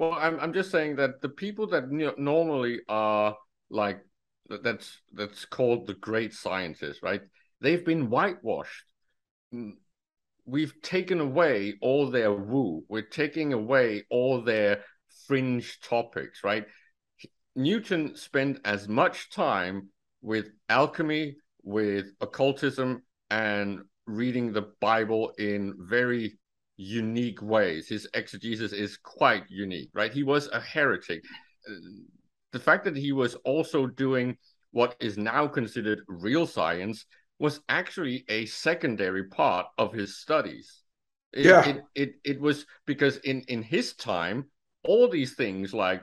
Well, I'm I'm just saying that the people that normally are like that's that's called the great scientists, right? They've been whitewashed. We've taken away all their woo. We're taking away all their fringe topics, right? Newton spent as much time with alchemy, with occultism, and reading the Bible in very unique ways. His exegesis is quite unique, right? He was a heretic. Uh, the fact that he was also doing what is now considered real science was actually a secondary part of his studies. It, yeah. It, it, it was because in, in his time, all these things like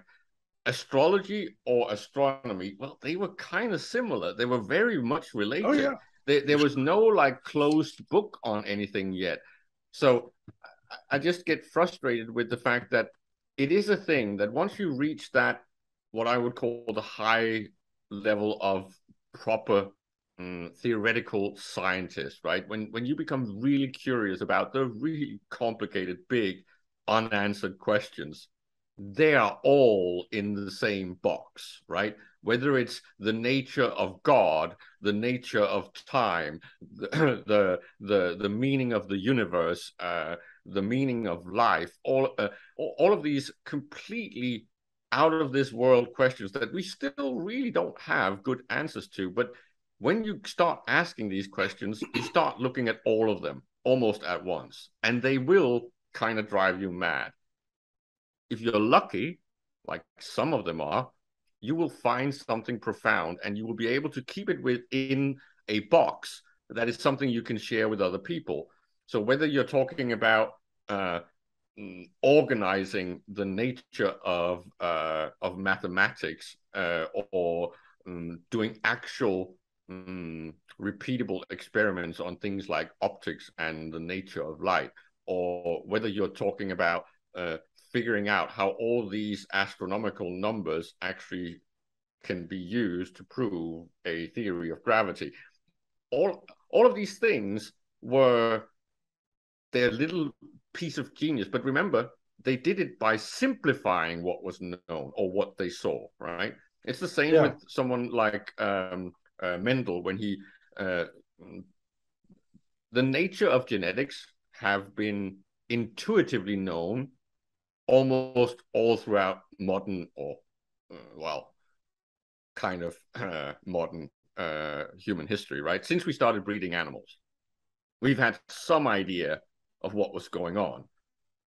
astrology or astronomy, well, they were kind of similar. They were very much oh, related. Oh, yeah. There, there was no like closed book on anything yet. So I just get frustrated with the fact that it is a thing that once you reach that, what I would call the high level of proper um, theoretical scientist, right? When when you become really curious about the really complicated, big, unanswered questions, they are all in the same box, right? Whether it's the nature of God, the nature of time, the the the, the meaning of the universe, uh, the meaning of life, all uh, all of these completely out of this world questions that we still really don't have good answers to. But when you start asking these questions, you start looking at all of them almost at once, and they will kind of drive you mad if you're lucky, like some of them are, you will find something profound and you will be able to keep it within a box that is something you can share with other people. So whether you're talking about uh, mm, organizing the nature of uh, of mathematics uh, or um, doing actual um, repeatable experiments on things like optics and the nature of light, or whether you're talking about uh, figuring out how all these astronomical numbers actually can be used to prove a theory of gravity. All all of these things were their little piece of genius. But remember, they did it by simplifying what was known or what they saw, right? It's the same yeah. with someone like um, uh, Mendel when he uh, the nature of genetics have been intuitively known almost all throughout modern or uh, well kind of uh, modern uh, human history right? Since we started breeding animals we've had some idea of what was going on.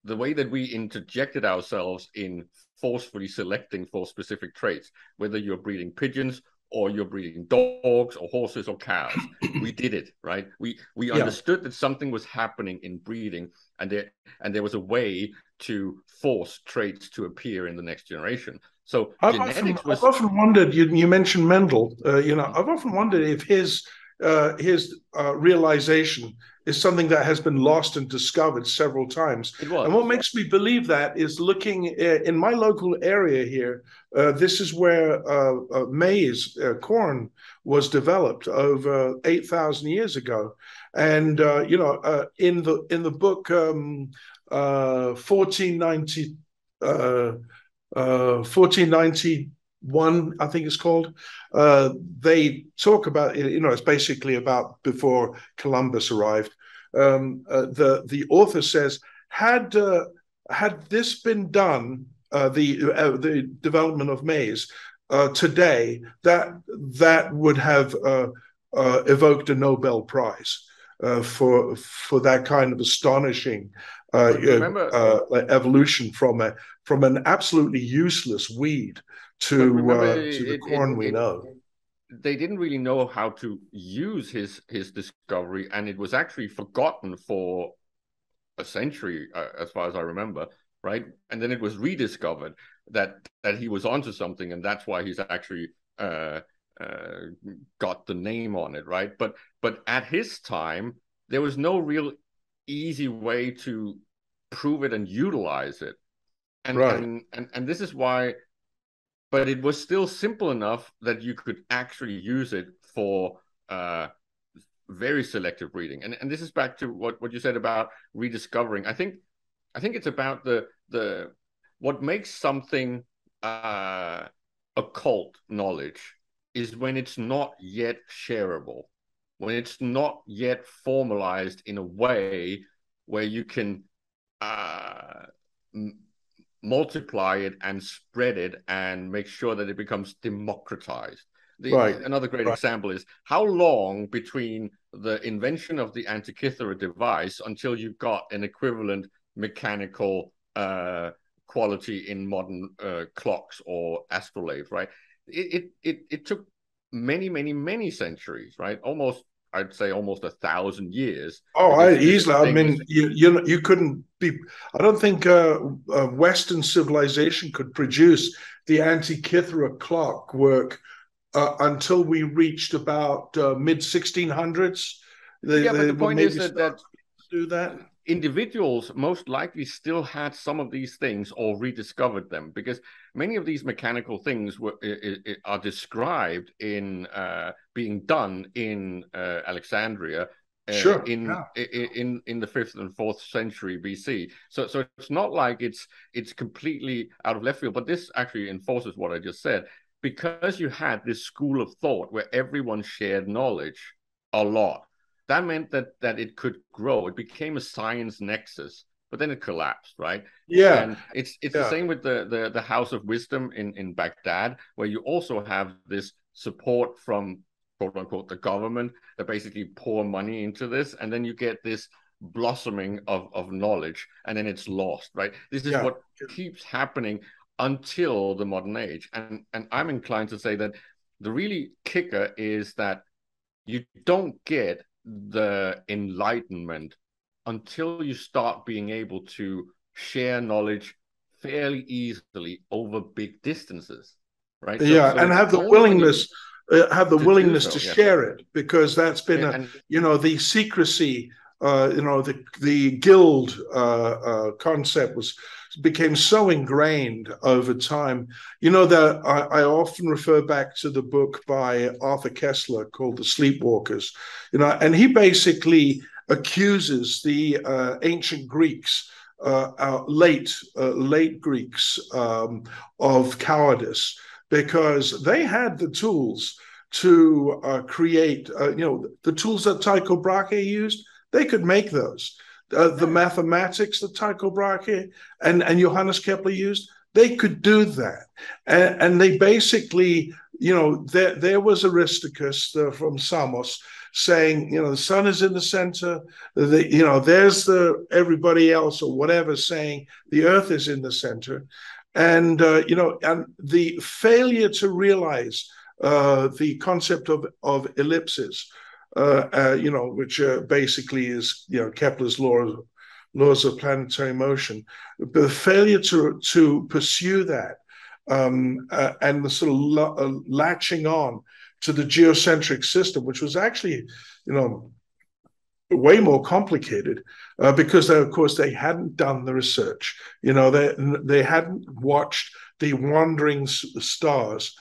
The way that we interjected ourselves in forcefully selecting for specific traits whether you're breeding pigeons or you're breeding dogs or horses or cows. we did it, right? We we yeah. understood that something was happening in breeding, and there and there was a way to force traits to appear in the next generation. So I've genetics often, was. I've often wondered. You you mentioned Mendel. Uh, you know, I've often wondered if his uh, his uh, realization is something that has been lost and discovered several times. It was. And what makes me believe that is looking uh, in my local area here. Uh, this is where uh, uh maize, uh, corn, was developed over eight thousand years ago, and uh, you know, in the in the book um, 1490. 1490 one i think it's called uh, they talk about you know it's basically about before columbus arrived. Um, uh, the the author says had uh, had this been done uh, the uh, the development of maize uh, today that that would have evoked a nobel prize for for that kind of astonishing Remember, evolution from a from an absolutely useless weed to remember, uh, to the it, corn it, we it, know. They didn't really know how to use his his discovery, and it was actually forgotten for a century, uh, as far as I remember. Right, and then it was rediscovered that that he was onto something, and that's why he's actually uh, uh, got the name on it. Right, but but at his time, there was no real easy way to prove it and utilize it. And, right. and, and and this is why but it was still simple enough that you could actually use it for uh, very selective breeding. And and this is back to what, what you said about rediscovering. I think I think it's about the the what makes something uh, occult knowledge is when it's not yet shareable, when it's not yet formalized in a way where you can uh, multiply it and spread it and make sure that it becomes democratized. The, right. Another great right. example is how long between the invention of the Antikythera device until you got an equivalent mechanical uh, quality in modern uh, clocks or astrolabe, right? It, it it it took many, many, many centuries, right? Almost, I'd say, almost a thousand years. Oh, I, easily. I mean, you you you couldn't be. I don't think uh, uh, Western civilization could produce the Antikythera clockwork uh, until we reached about uh, mid 1600s. yeah, but the point is that, that do that individuals most likely still had some of these things or rediscovered them because many of these mechanical things were are described in uh, being done in uh, Alexandria. Uh, sure. In, yeah. in in the fifth and fourth century BC, so so it's not like it's it's completely out of left field. But this actually enforces what I just said because you had this school of thought where everyone shared knowledge a lot that meant that that it could grow. It became a science nexus, but then it collapsed, right? Yeah. And it's it's yeah. the same with the, the the House of Wisdom in in Baghdad, where you also have this support from quote unquote the government that basically pour money into this, and then you get this blossoming of of knowledge, and then it's lost, right? This is yeah. what keeps happening until the modern age, and and I'm inclined to say that the really kicker is that you don't get the enlightenment until you start being able to share knowledge fairly easily over big distances right so, yeah so and have the willingness uh, have the to willingness so, to yeah. share it because that's been a, and, you know the secrecy uh, you know the the guild uh, uh concept was became so ingrained over time. You know that I, I, often refer back to the book by Arthur Koestler called The Sleepwalkers. You know, and he basically accuses the uh, ancient Greeks. Uh, uh, late uh, late Greeks um, of cowardice because they had the tools to uh, create uh, you know the tools that Tycho Brahe used they could make those uh, the mathematics that Tycho Brahe and, and Johannes Kepler used, they could do that. And, and they basically, you know, there, there was Aristarchus uh, from Samos saying, you know, the sun is in the center, the, you know, there's the everybody else or whatever saying the earth is in the center. And, uh, you know, and the failure to realize uh, the concept of, of ellipses, uh, uh, you know, which uh, basically is you know Kepler's law, laws of planetary motion. The failure to to pursue that um, uh, and the sort of lo- uh, latching on to the geocentric system, which was actually, you know, way more complicated uh, because they, of course they hadn't done the research you know they they hadn't watched the wandering stars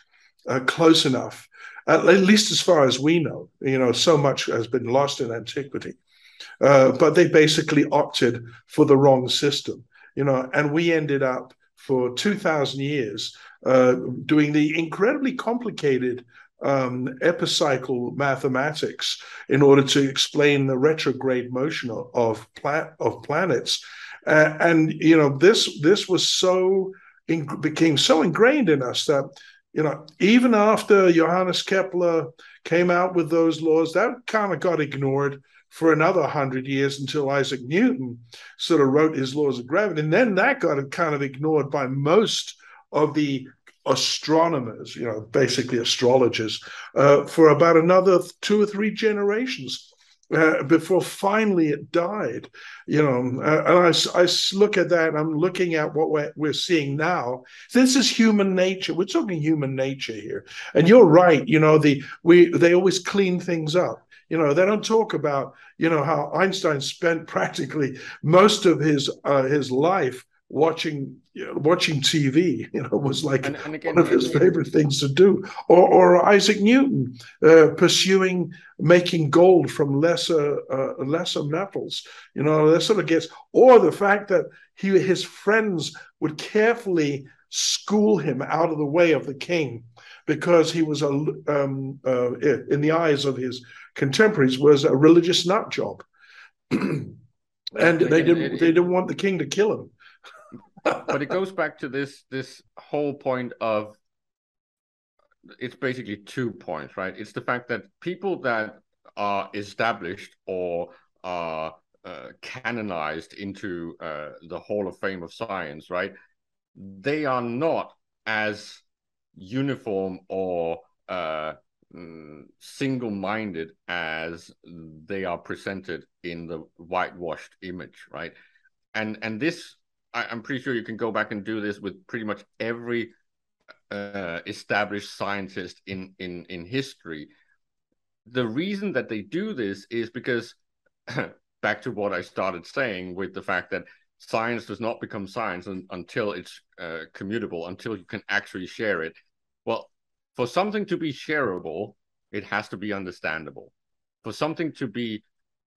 uh, close enough at least as far as we know. You know, so much has been lost in antiquity. Uh, but they basically opted for the wrong system, you know, and we ended up for 2,000 years uh, doing the incredibly complicated um, epicycle mathematics in order to explain the retrograde motion of of, of planets. Uh, and you know this this was so in, became so ingrained in us that you know, even after Johannes Kepler came out with those laws, that kind of got ignored for another hundred years until Isaac Newton sort of wrote his laws of gravity. And then that got kind of ignored by most of the astronomers, you know, basically astrologers, uh, for about another two or three generations uh, before finally it died. You know, uh, and I, I look at that. I'm looking at what we're, we're seeing now. This is human nature. We're talking human nature here, and you're right. You know, the we they always clean things up. You know, they don't talk about you know how Einstein spent practically most of his uh, his life watching you know, watching TV. You know, was like and, and again, one of his favorite things to do. Or, or Isaac Newton uh, pursuing making gold from lesser uh, lesser metals. You know, that sort of gets. Or the fact that he his friends would carefully school him out of the way of the king because he was a um, uh, in the eyes of his contemporaries was a religious nut job. and they didn't they didn't want the king to kill him but it goes back to this this whole point of it's basically two points, right? It's the fact that people that are established or are uh, canonized into uh, the Hall of Fame of Science, right? They are not as uniform or uh, mm, single-minded as they are presented in the whitewashed image, right? And and this I, am pretty sure you can go back and do this with pretty much every uh, established scientist in in in history. The reason that they do this is because back to what I started saying with the fact that science does not become science un- until it's uh, commutable, until you can actually share it. Well, for something to be shareable, it has to be understandable. For something to be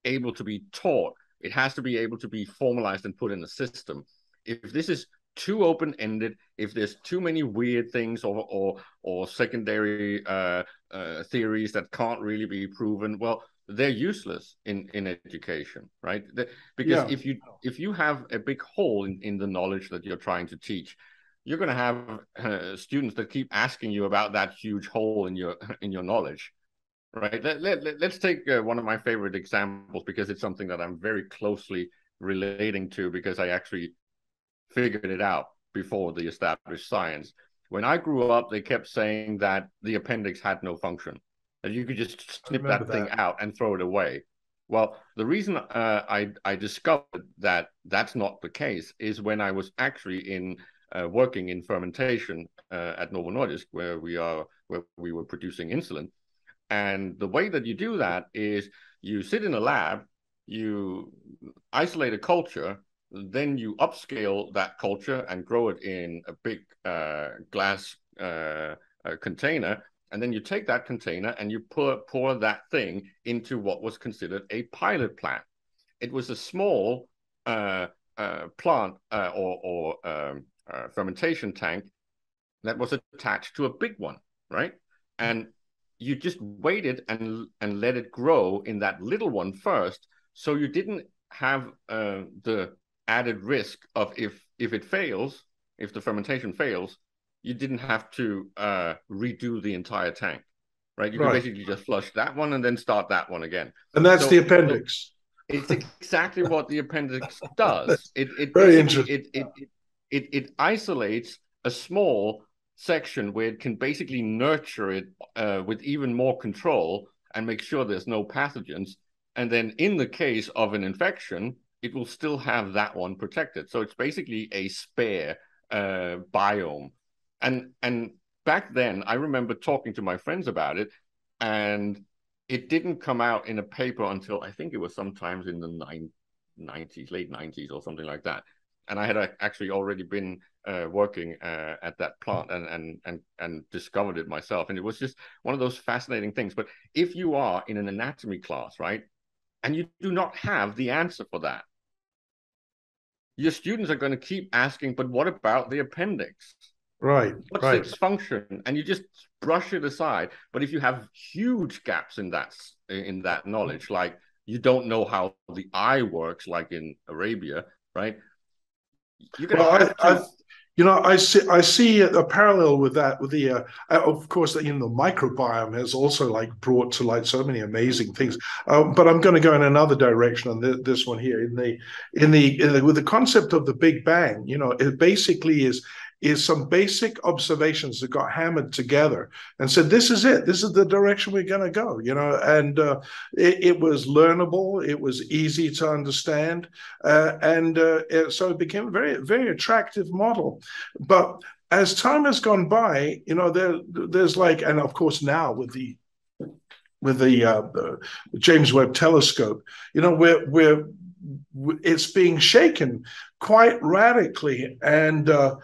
able to be taught, it has to be able to be formalized and put in a system if this is too open ended, if there's too many weird things or or or secondary uh, uh, theories that can't really be proven, well, they're useless in in education, right? Because yeah. if you if you have a big hole in, in the knowledge that you're trying to teach, you're going to have uh, students that keep asking you about that huge hole in your in your knowledge right let, let, let's take uh, one of my favorite examples because it's something that i'm very closely relating to because i actually figured it out before the established science. When I grew up, they kept saying that the appendix had no function, that you could just snip that, that, thing out and throw it away. Well, the reason uh, I I discovered that that's not the case is when I was actually in uh, working in fermentation uh, at Novo Nordisk, where we are where we were producing insulin, and the way that you do that is you sit in a lab, you isolate a culture, then you upscale that culture and grow it in a big uh, glass uh, uh, container. And then you take that container and you pour, pour that thing into what was considered a pilot plant. It was a small uh, uh, plant uh, or, or um, fermentation tank that was attached to a big one right? And you just waited and and let it grow in that little one first. So you didn't have the added risk of if if it fails, if the fermentation fails, you didn't have to uh, redo the entire tank, right? You right. can basically just flush that one and then start that one again. And that's so, the appendix. It's exactly what the appendix does. It it very interesting. It, it it, it it isolates a small section where it can basically nurture it uh, with even more control and make sure there's no pathogens. And then in the case of an infection, it will still have that one protected. So it's basically a spare uh, biome. And and back then, I remember talking to my friends about it, and it didn't come out in a paper until I think it was sometimes in the nine, 90s, late 90s or something like that. And I had actually already been uh, working uh, at that plant and, and and and discovered it myself. And it was just one of those fascinating things. But if you are in an anatomy class, right, and you do not have the answer for that, your students are going to keep asking, but what about the appendix? Right. What's right. its function? And you just brush it aside. But if you have huge gaps in that in that knowledge, like you don't know how the eye works, like in Arabia, right? You're well, I, to you know, I see I see a parallel with that. With the, uh, uh of course, you know, the microbiome has also like brought to light so many amazing things. Um, but I'm going to go in another direction on this, this one here. In the, in the, in the, with the concept of the Big Bang, you know, it basically is is some basic observations that got hammered together and said, "This is it. This is the direction we're going to go." You know, and uh, it, it, was learnable. It was easy to understand, uh, and uh, it, so it became a very, very attractive model. But as time has gone by, you know, there, there's like, and of course now with the with the, uh, the James Webb Telescope, you know, we're we're it's being shaken quite radically, and uh,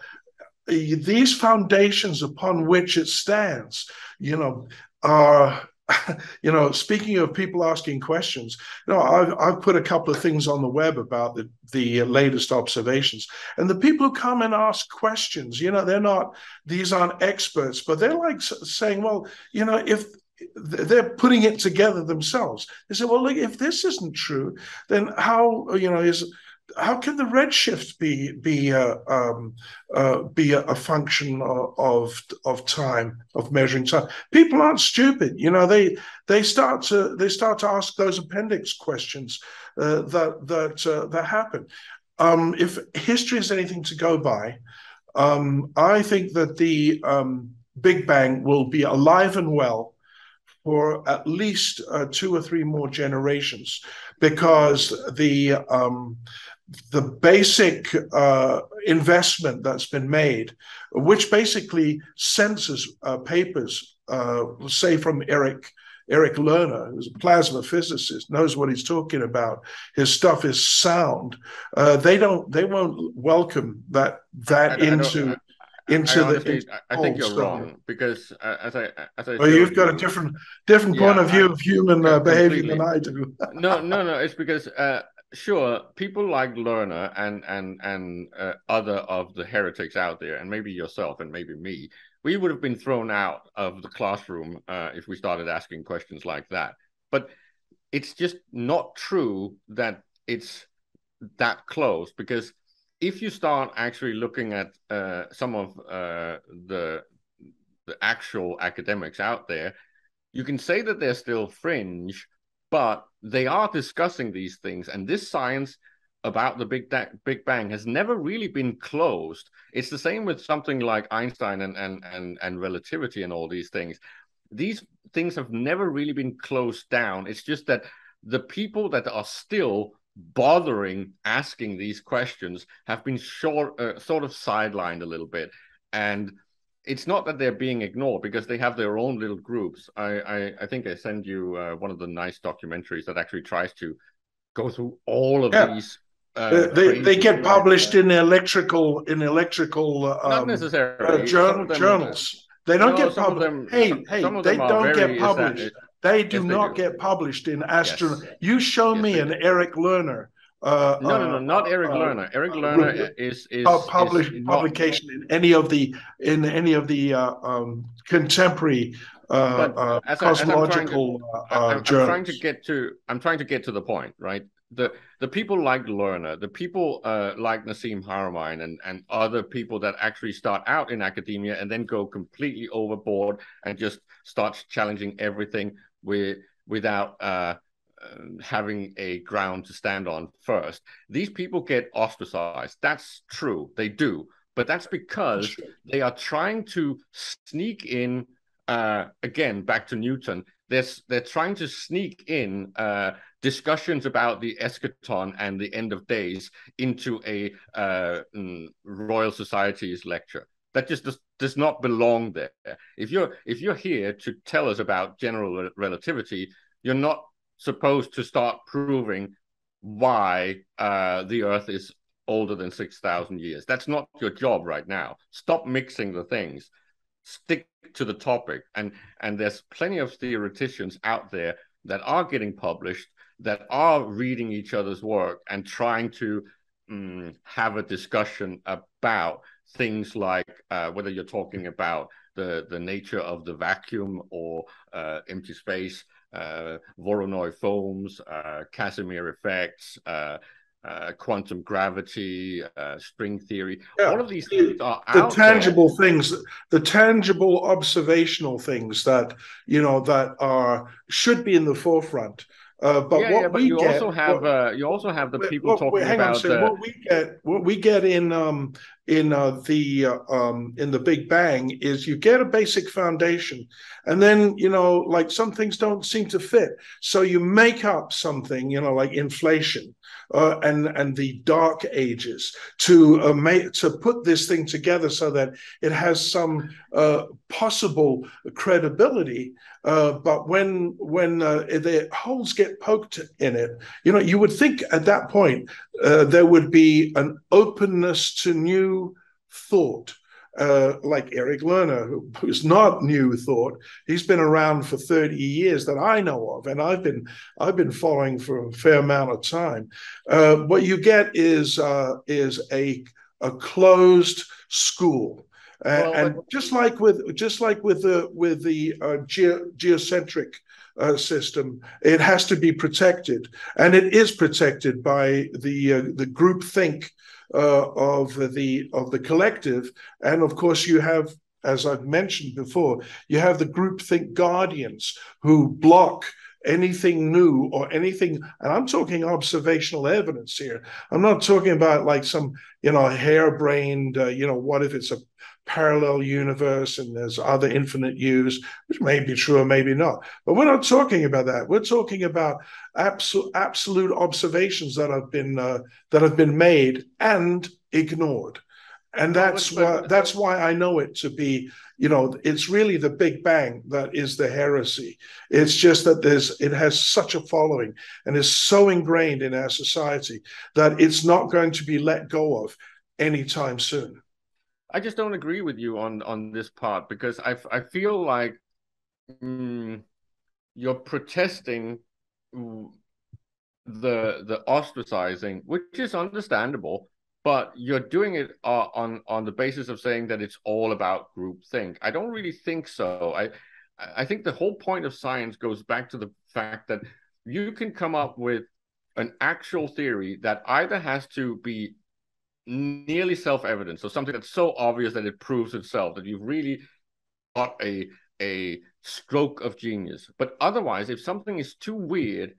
these foundations upon which it stands, you know, are you know, speaking of people asking questions, you know, I've, I've put a couple of things on the web about the, the latest observations. And the people who come and ask questions, you know, they're not, these aren't experts, but they're like saying, well, you know, if they're putting it together themselves, they say, well, look, if this isn't true, then how, you know, is, how can the redshift be be uh, um, uh, be a, a, function of of time of measuring time? People aren't stupid, you know. They they start to they start to ask those appendix questions uh, that that uh, that happen. Um, if history is anything to go by, um, I think that the um, Big Bang will be alive and well for at least uh, two or three more generations because the um, the basic uh, investment that's been made, which basically census uh, papers, uh, say from Eric Eric Lerner, who's a plasma physicist, knows what he's talking about. His stuff is sound. Uh, they don't. They won't welcome that that I, I into. into I honestly, the, I think you're wrong because uh, as I as I well, you've got you, a different different yeah, point of view of human uh, behavior than I do. no, no, no. It's because sure people like lerner and and and uh, other of the heretics out there and maybe yourself and maybe me we would have been thrown out of the classroom uh, if we started asking questions like that. But it's just not true that it's that close because if you start actually looking at uh, some of uh, the the actual academics out there you can say that they're still fringe but they are discussing these things, and this science about the Big, da- Big Bang has never really been closed. It's the same with something like Einstein and, and, and, and relativity and all these things. These things have never really been closed down. It's just that the people that are still bothering asking these questions have been short, uh, sort of sidelined a little bit. And it's not that they're being ignored because they have their own little groups. I I, I think I send you uh, one of the nice documentaries that actually tries to go through all of yeah. these. Uh, they they get published in electrical in electrical um, not necessarily uh, journal, journals. They don't no, get published. Hey hey, they don't get published. They do not do. get published in astro. Yes. You show yes, me an Eric Lerner uh, no, no, no, not Eric uh, Lerner. Eric Lerner is is, published is publication in any of the in any of the uh, um, contemporary uh, as cosmological I, am trying to get to I'm trying to get to the point, right? The the people like Lerner, the people like Nassim Haramein and and other people that actually start out in academia and then go completely overboard and just start challenging everything with without having a ground to stand on first. These people get ostracized. That's true. They do. But that's because they are trying to sneak in, uh, again, back to Newton. They're, they're trying to sneak in uh, discussions about the eschaton and the end of days into a uh, mm, Royal Society's lecture. That just does, does not belong there. If you're if you're here to tell us about general relativity, you're not supposed to start proving why uh, the Earth is older than 6,000 years. That's not your job right now. Stop mixing the things. Stick to the topic. And, and there's plenty of theoreticians out there that are getting published, that are reading each other's work and trying to um, have a discussion about things like uh, whether you're talking about the, the nature of the vacuum or uh, empty space uh, Voronoi foams, uh, Casimir effects, uh, uh, quantum gravity, uh, string theory. Yeah. All of these things are the tangible there. things, the tangible observational things that you know that are should be in the forefront. Uh, but yeah, what yeah, but we you get, also have what, uh, you also have the people talking wait, about on what we get what we get in um, in uh, the uh, um, in the Big Bang is you get a basic foundation, and then you know like some things don't seem to fit, so you make up something you know like inflation uh, and and the Dark Ages to uh, make to put this thing together so that it has some uh, possible credibility. But when when the holes get poked in it, you know, you would think at that point there would be an openness to new thought. Uh, like Eric Lerner, who, who's not new thought. He's been around for 30 years that I know of, and I've been I've been following for a fair amount of time. Uh, what you get is uh, is a a closed school. Well, and but- just like with just like with the with the uh, ge- geocentric uh, system, it has to be protected, and it is protected by the uh, the group think uh, of the of the collective, and of course you have, as I've mentioned before, you have the group think guardians who block anything new or anything. And i'm talking observational evidence here. I'm not talking about like some you know harebrained uh, you know what if it's a parallel universe and there's other infinite U's, which may be true or maybe not. But we're not talking about that. We're talking about absolute absolute observations that have been uh, that have been made and ignored. And that's why that's why I know it to be, you know, it's really the Big Bang that is the heresy. It's just that there's it has such a following and is so ingrained in our society that it's not going to be let go of anytime soon. I just don't agree with you on on this part because I I feel like mm, you're protesting the the ostracizing, which is understandable, but you're doing it uh, on on the basis of saying that it's all about groupthink. I don't really think so. I I think the whole point of science goes back to the fact that you can come up with an actual theory that either has to be nearly self-evident. So something that's so obvious that it proves itself that you've really got a a stroke of genius. But otherwise, if something is too weird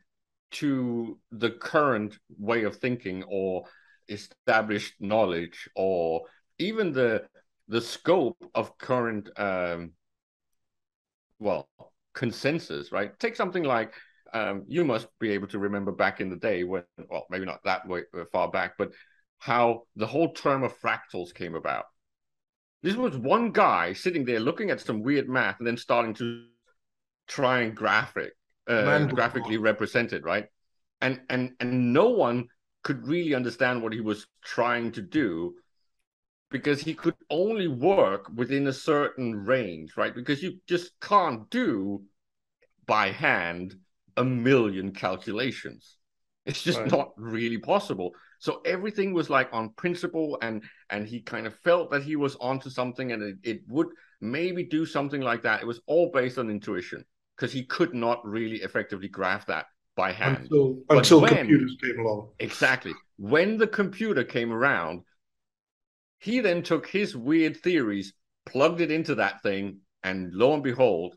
to the current way of thinking or established knowledge or even the the scope of current um well consensus right take something like um, you must be able to remember back in the day when well maybe not that way uh, far back but how the whole term of fractals came about. This was one guy sitting there looking at some weird math and then starting to try and graphic, uh, graphically represent it, right? And and and no one could really understand what he was trying to do because he could only work within a certain range, right? Because you just can't do by hand a million calculations. It's just right. not really possible. So everything was like on principle, and and he kind of felt that he was onto something, and it, it would maybe do something like that. It was all based on intuition because he could not really effectively graph that by hand until, until when, computers came along. Exactly. When the computer came around, he then took his weird theories, plugged it into that thing, and lo and behold,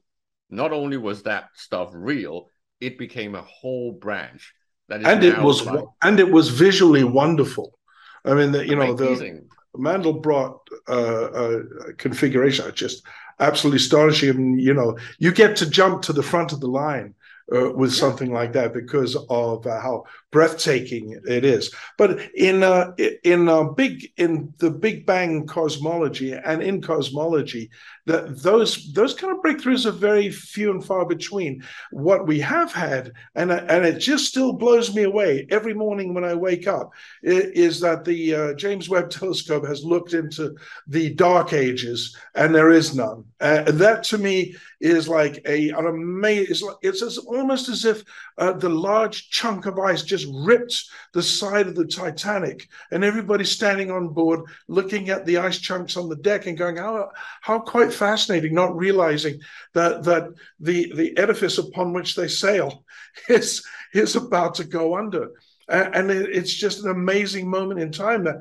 not only was that stuff real, it became a whole branch and it was like... and it was visually wonderful. I mean, the, you know, the Mandelbrot uh, uh, configuration, just absolutely astonishing. You know, you get to jump to the front of the line uh, with yeah. something like that because of uh, how breathtaking it is. But in uh, in uh, big in the Big Bang cosmology and in cosmology, that those those kind of breakthroughs are very few and far between. What we have had, and and it just still blows me away every morning when I wake up, is that the uh, James Webb Telescope has looked into the dark ages, and there is none. Uh, that to me is like a an amazing. It's, like, it's as, almost as if uh, the large chunk of ice just ripped the side of the Titanic, and everybody standing on board looking at the ice chunks on the deck and going, "How how quite fascinating, not realizing that that the the edifice upon which they sail is is about to go under, and, and it, it's just an amazing moment in time that,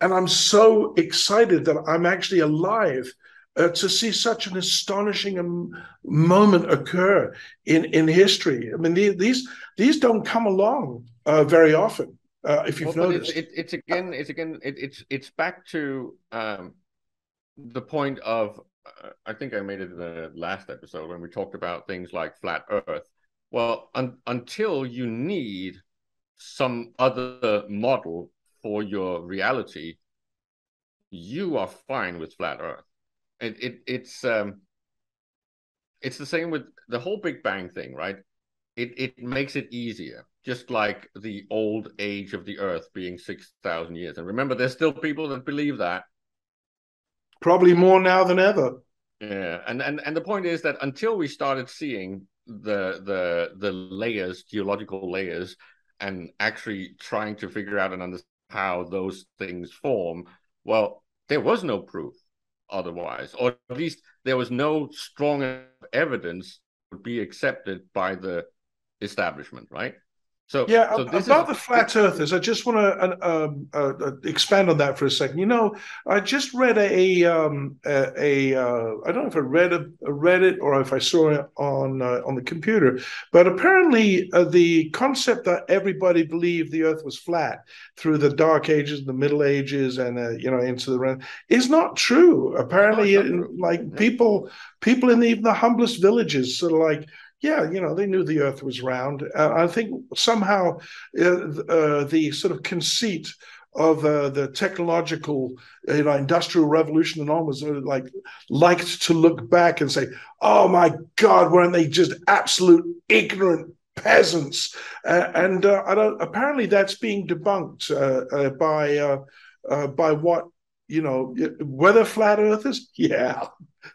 and I'm so excited that I'm actually alive. Uh, to see such an astonishing um, moment occur in, in history. I mean, the, these these don't come along uh, very often. Uh, if you've well, noticed, it's, it, it's again, it's again, it, it's it's back to um, the point of uh, I think I made it in the last episode when we talked about things like flat Earth. Well, un- until you need some other model for your reality, you are fine with flat Earth. It, it it's um, it's the same with the whole Big Bang thing, right? It it makes it easier, just like the old age of the Earth being six thousand years. And remember, there's still people that believe that. Probably more now than ever. Yeah, and and and the point is that until we started seeing the the the layers, geological layers, and actually trying to figure out and understand how those things form, well, there was no proof otherwise, or at least there was no strong evidence would be accepted by the establishment, right? So yeah, so about is, the flat earthers, I just want to uh, um, uh, uh, expand on that for a second. You know, I just read a, um, a, a uh, I don't know if I read a, read it or if I saw it on uh, on the computer, but apparently uh, the concept that everybody believed the Earth was flat through the Dark Ages, the Middle Ages, and you know into the run is not true. Apparently, not true. like yeah. people people in even the humblest villages sort of like yeah, you know, they knew the Earth was round. Uh, I think somehow uh, uh, the sort of conceit of uh, the technological, you know, industrial revolution and on was uh, like liked to look back and say, "Oh my God, weren't they just absolute ignorant peasants?" Uh, and I don't. Apparently, that's being debunked by by what you know, whether flat earthers, yeah,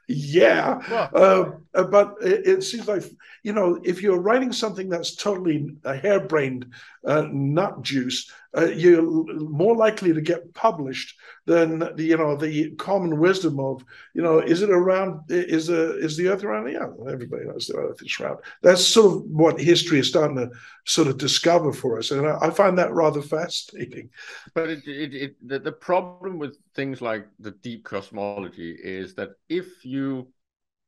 yeah. Well, uh, but it, it, seems like, you know, if you're writing something that's totally a harebrained uh, nut juice, uh, you're more likely to get published than the, you know the common wisdom of you know is it around is the is the earth around? Yeah everybody knows the earth is round. That's sort of what history is starting to sort of discover for us and i, I find that rather fascinating. But it, it, it the, the problem with things like the deep cosmology is that if you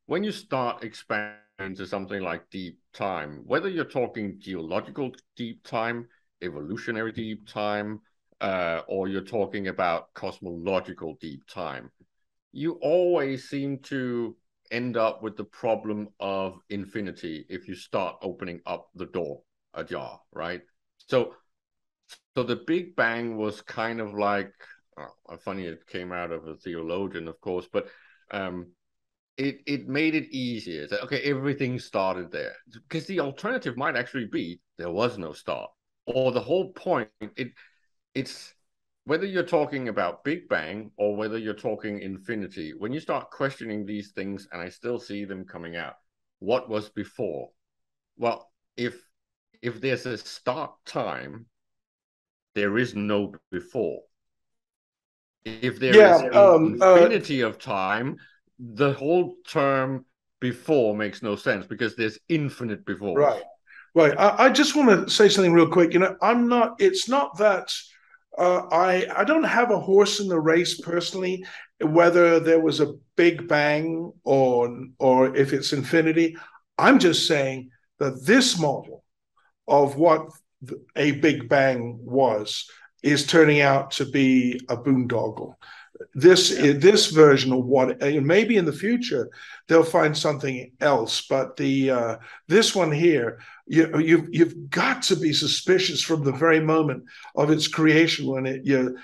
when you start expanding into something like deep time whether you're talking geological deep time evolutionary deep time, uh, or you're talking about cosmological deep time, you always seem to end up with the problem of infinity if you start opening up the door ajar, right? So, so the Big Bang was kind of like, oh, funny it came out of a theologian, of course, but um, it it made it easier. That, okay, everything started there. Because the alternative might actually be there was no start or the whole point it it's whether you're talking about big bang or whether you're talking infinity when you start questioning these things and i still see them coming out what was before? Well if if there's a start time there is no before. If there yeah, is um, uh, infinity uh, of time the whole term before makes no sense because there's infinite before right Right. I, I, just want to say something real quick. You know, I'm not. It's not that uh, I I don't have a horse in the race personally. Whether there was a big bang or or if it's infinity, I'm just saying that this model of what a big bang was is turning out to be a boondoggle this yeah. this version of what maybe in the future they'll find something else but the uh, this one here you, you've you've got to be suspicious from the very moment of its creation when it you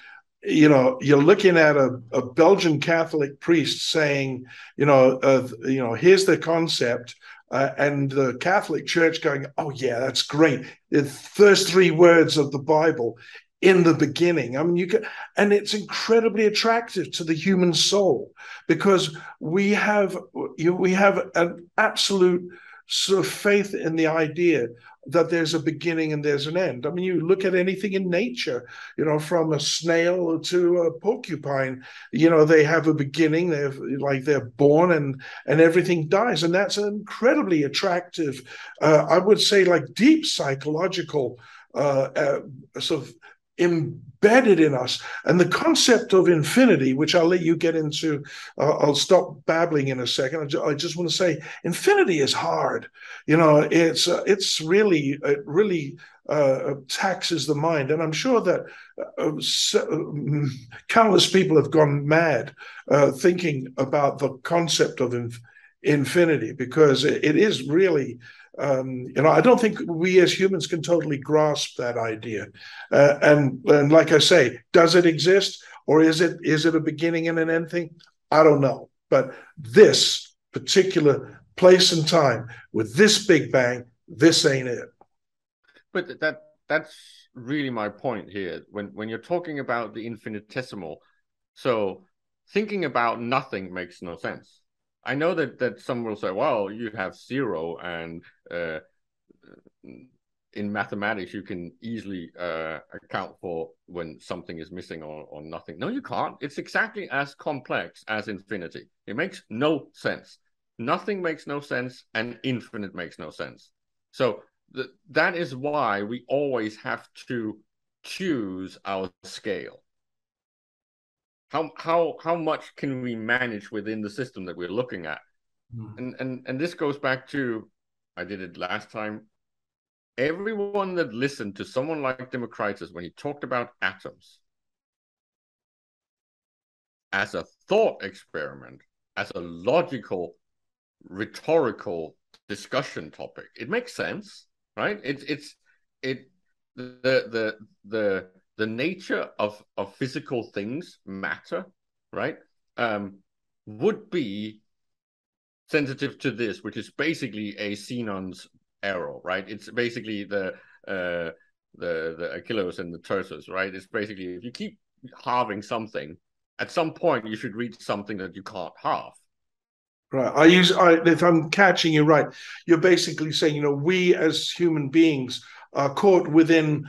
you know you're looking at a, a Belgian Catholic priest saying you know uh, you know here's the concept uh, and the Catholic Church going, oh yeah, that's great. The first three words of the Bible in the beginning. I mean, you can, and it's incredibly attractive to the human soul because we have we have an absolute sort of faith in the idea that there's a beginning and there's an end. I mean, you look at anything in nature, you know, from a snail to a porcupine, you know, they have a beginning, they're like they're born and and everything dies. And that's an incredibly attractive, uh, I would say like deep psychological uh, uh, sort of embedded in us. And the concept of infinity, which I'll let you get into, uh, I'll stop babbling in a second. I just want to say, infinity is hard. You know, it's uh, it's really it really uh, taxes the mind, and I'm sure that uh, so, um, countless people have gone mad uh, thinking about the concept of inf- infinity because it, it is really um, you know, I don't think we as humans can totally grasp that idea. Uh, and and like I say, does it exist or is it is it a beginning and an end thing? I don't know. But this particular place and time with this big bang this ain't it but that that's really my point here when when you're talking about the infinitesimal so thinking about nothing makes no sense i know that that some will say well you have zero and uh, in mathematics you can easily uh, account for when something is missing or, or nothing. No you can't. It's exactly as complex as infinity. It makes no sense. Nothing makes no sense and infinite makes no sense. So th- that is why we always have to choose our scale how how how much can we manage within the system that we're looking at mm. and and and this goes back to i did it last time everyone that listened to someone like Democritus when he talked about atoms as a thought experiment, as a logical, rhetorical discussion topic, it makes sense, right? It's it's it the the the the nature of of physical things matter, right? Um, would be sensitive to this, which is basically a Zenon's arrow, right? It's basically the uh, the the Achilles and the Tortoise, right? It's basically if you keep halving something, at some point you should reach something that you can't halve. Right. I use I, if I'm catching you right, you're basically saying, you know, we as human beings are caught within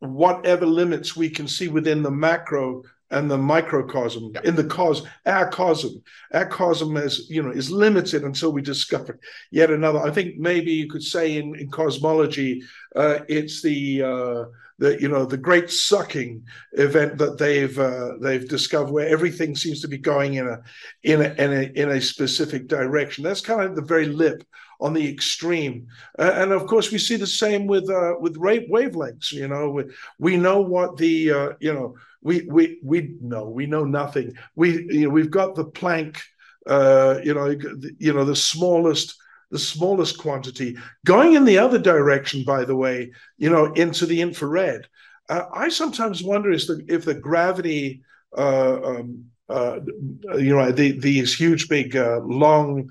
whatever limits we can see within the macro and the microcosm in the cos our cosm. Our cosm is you know is limited until we discover yet another. I think maybe you could say in, in cosmology uh, it's the uh, the you know the great sucking event that they've uh, they've discovered where everything seems to be going in a in a, in a in a specific direction. That's kind of the very lip on the extreme. Uh, and of course, we see the same with uh, with wavelengths. You know, we, we know what the uh, you know we we we know we know nothing. We you know, we've got the Planck. Uh, you know, you know the smallest the smallest quantity going in the other direction. By the way, you know, into the infrared. Uh, I sometimes wonder is the, if the gravity uh, um, uh, you know, the, these huge, big, uh, long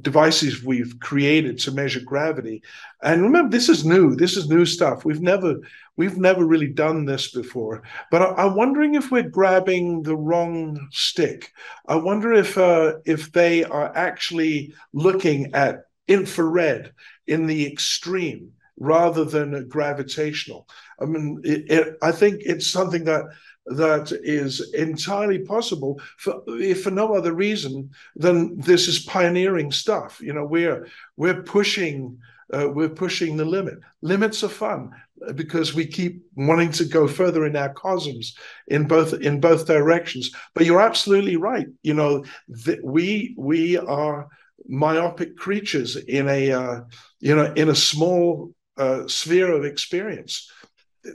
devices we've created to measure gravity. And remember, this is new. This is new stuff. We've never we've never really done this before. But I, am wondering if we're grabbing the wrong stick. I wonder if uh, if they are actually looking at infrared in the extreme rather than gravitational. I mean, it, it, I think it's something that that is entirely possible for if for no other reason than this is pioneering stuff. You know, we're we're pushing uh, we're pushing the limit. Limits are fun because we keep wanting to go further in our cosms in both in both directions. But you're absolutely right. You know, th- we we are myopic creatures in a uh, you know in a small uh, sphere of experience.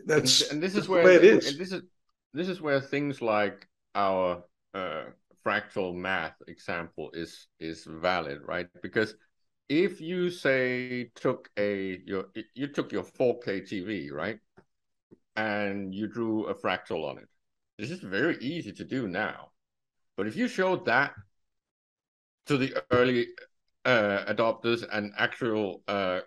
That's and, and this is where it is. This is this is where things like our uh, fractal math example is is valid, right? Because if you say took a your you took your 4K TV, right, and you drew a fractal on it, this is very easy to do now. But if you showed that to the early uh, adopters and actual uh,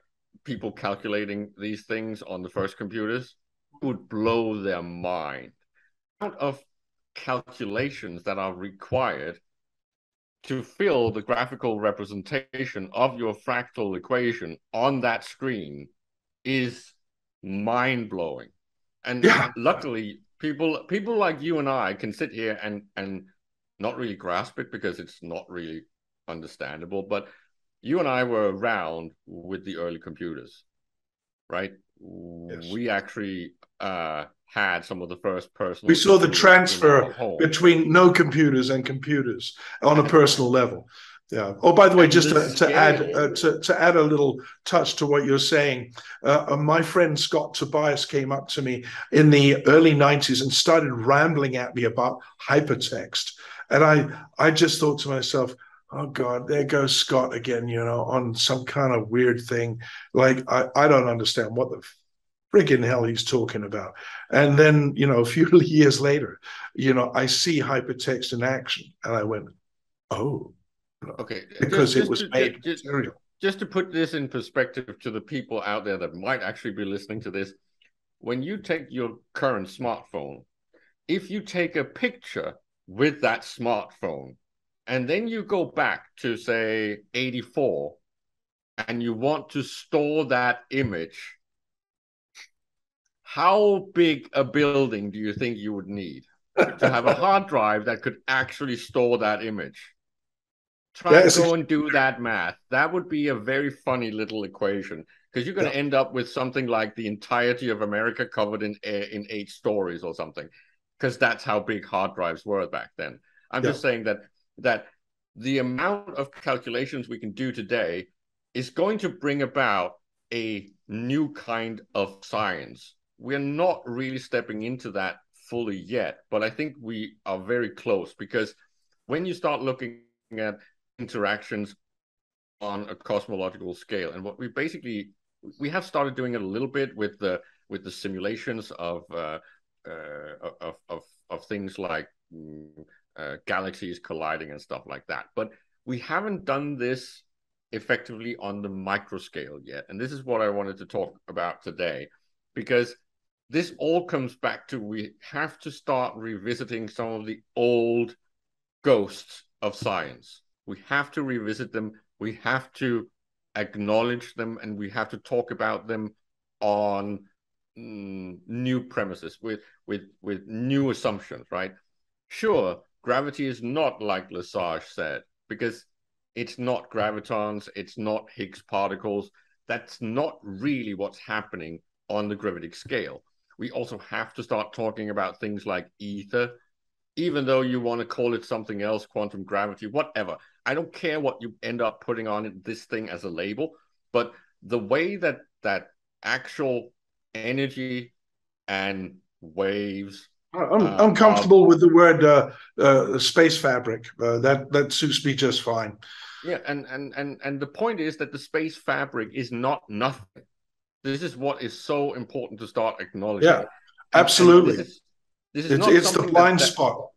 people calculating these things on the first computers, would blow their mind of calculations that are required to fill the graphical representation of your fractal equation on that screen is mind blowing. And yeah. luckily, people people like you and I can sit here and and not really grasp it because it's not really understandable. But you and I were around with the early computers, right? Yes. We actually uh, had some of the first personal. We saw the transfer between no computers and computers on a personal level. Yeah. Oh, by the way, just to, to add uh, to, to add a little touch to what you're saying, uh, uh, my friend Scott Tobias came up to me in the early '90s and started rambling at me about hypertext, and I I just thought to myself, oh God, there goes Scott again, you know, on some kind of weird thing. Like I I don't understand what the friggin' hell he's talking about. And then, you know, a few years later, you know, I see hypertext in action and I went, oh, Okay, because just, it was just, made just, material. Just to put this in perspective to the people out there that might actually be listening to this, when you take your current smartphone, if you take a picture with that smartphone and then you go back to say 84 and you want to store that image how big a building do you think you would need to have a hard drive that could actually store that image try to go and do that math that would be a very funny little equation because you're going to yeah. end up with something like the entirety of america covered in in eight stories or something because that's how big hard drives were back then i'm yeah. just saying that that the amount of calculations we can do today is going to bring about a new kind of science. We're not really stepping into that fully yet, but I think we are very close because when you start looking at interactions on a cosmological scale, and what we basically we have started doing it a little bit with the with the simulations of uh, uh, of, of of things like mm, uh, galaxies colliding and stuff like that. But we haven't done this effectively on the micro scale yet. And this is what I wanted to talk about today, because this all comes back to we have to start revisiting some of the old ghosts of science. We have to revisit them. We have to acknowledge them and we have to talk about them on mm, new premises with with with new assumptions right sure gravity is not like Lesage said, because it's not gravitons, it's not Higgs particles. That's not really what's happening on the gravitic scale. We also have to start talking about things like ether, even though you want to call it something else, quantum gravity, whatever. I don't care what you end up putting on this thing as a label, but the way that that actual energy and waves I'm, uh, I'm comfortable with the word uh, uh, space fabric. Uh, that that suits me just fine. Yeah, and and and and the point is that the space fabric is not nothing. This is what is so important to start acknowledging. Yeah, absolutely. And, and this is, this is it's, it's the blind that, spot.